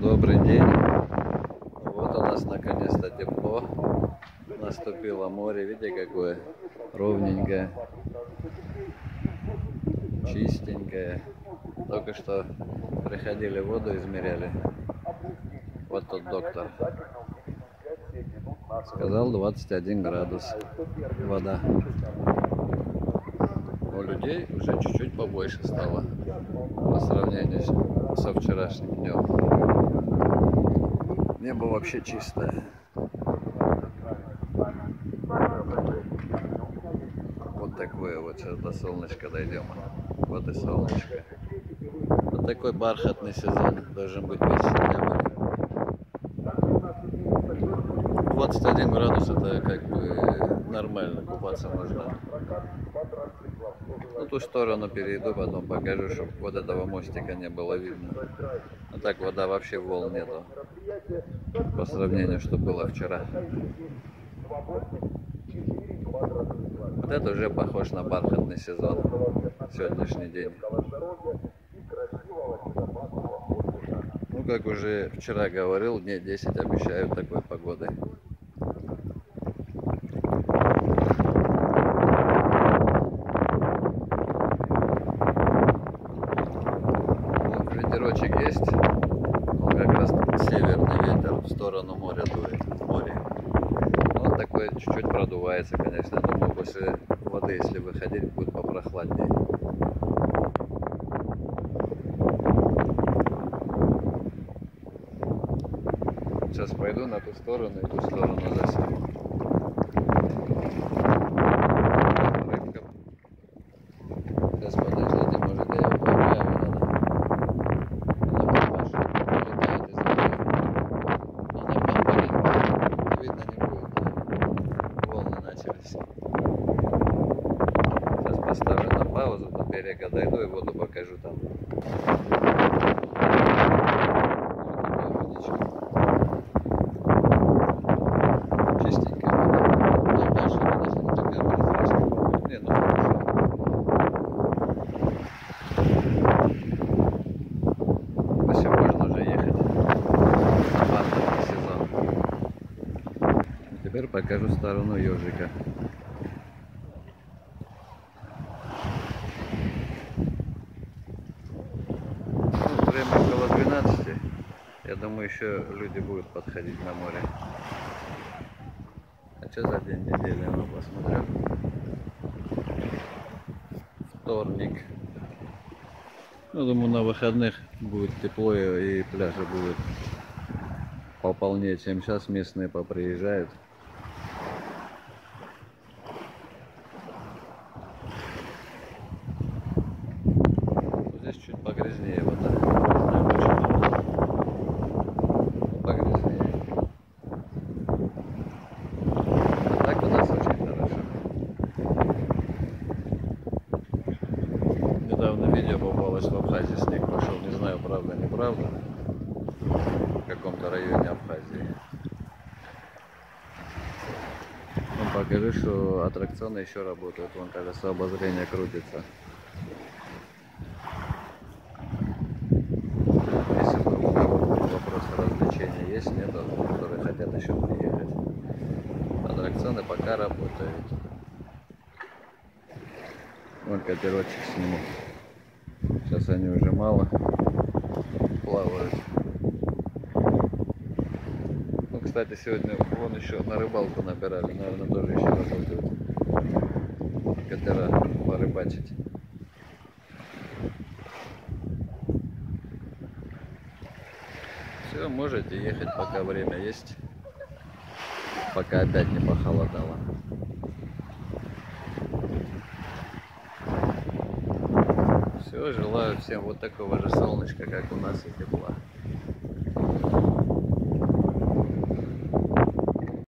Добрый день. Вот у нас наконец-то тепло. Наступило море. Видите, какое ровненькое. Чистенькое. Только что приходили воду измеряли. Вот тот доктор. Сказал 21 градус вода. У людей уже чуть-чуть побольше стало по сравнению со вчерашним днем. Небо вообще чистое. Вот такое вот сейчас до солнышка дойдем. Вот и солнышко. Вот такой бархатный сезон должен быть весь сентябрь. 21 градус это как бы нормально, купаться можно. На ту сторону перейду, потом покажу, чтобы вот этого мостика не было видно. А так вода вообще волн нету. По сравнению, что было вчера. Вот это уже похож на бархатный сезон. Сегодняшний день. Ну, как уже вчера говорил, дней 10 обещают такой погоды. Вот ветерочек есть. Он как раз северный ветер в сторону моря дует. Море. Он такой чуть-чуть продувается, конечно. Думаю, после воды, если выходить, будет попрохладнее. Сейчас пойду на ту сторону и ту сторону засеку. На паузу, до берега дойду и воду покажу там. Вода. Ну, дальше, конечно, не такая прозрачная. Не, ну хорошо. Все, можно уже ехать. Бархатный сезон. Теперь покажу сторону ежика. Ну, время около 12. Я думаю, еще люди будут подходить на море. А что за день недели? Ну, посмотрю. Вторник. Ну, думаю, на выходных будет тепло и и пляжи будут пополнее, чем сейчас местные поприезжают. Здесь чуть погрязнее вода. Не знаю почему. Погрязнее. А так у нас очень хорошо. Недавно видео попалось в Абхазии, снег пошел. Не знаю, правда, неправда. В каком-то районе Абхазии. Ну, покажи, что аттракционы еще работают. Вон колесо обозрения крутится. Если вдруг у развлечения есть, нету, которые хотят еще приехать. Аттракционы пока работают. Вон катерочек сниму. Сейчас они уже мало плавают. Ну, кстати, сегодня вон еще на рыбалку набирали. Наверное, тоже еще работают. Катера порыбачить. Все, можете ехать, пока время есть. Пока опять не похолодало. Все, желаю всем вот такого же солнышка, как у нас и тепла.